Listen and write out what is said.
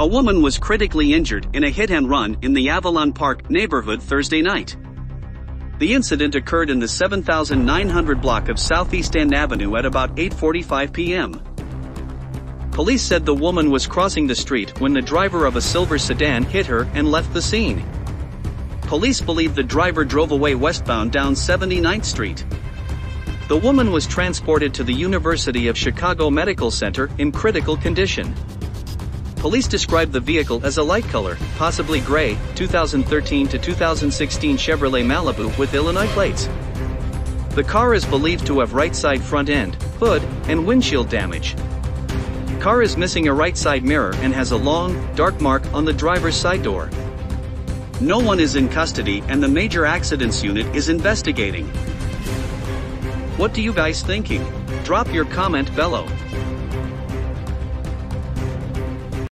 A woman was critically injured in a hit and run in the Avalon Park neighborhood Thursday night. The incident occurred in the 7900 block of Southeast End Avenue at about 8:45 p.m. Police said the woman was crossing the street when the driver of a silver sedan hit her and left the scene. Police believe the driver drove away westbound down 79th Street. The woman was transported to the University of Chicago Medical Center in critical condition. Police described the vehicle as a light color, possibly gray, 2013 to 2016 Chevrolet Malibu with Illinois plates. The car is believed to have right side front end, hood, and windshield damage. Car is missing a right side mirror and has a long, dark mark on the driver's side door. No one is in custody and the major accidents unit is investigating. What do you guys thinking? Drop your comment below.